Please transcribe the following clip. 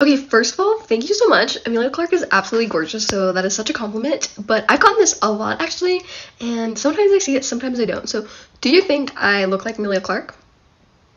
Okay, first of all, thank you so much. Emilia Clarke is absolutely gorgeous, so that is such a compliment. But I've gotten this a lot actually, and sometimes I see it, sometimes I don't. So, do you think I look like Emilia Clarke?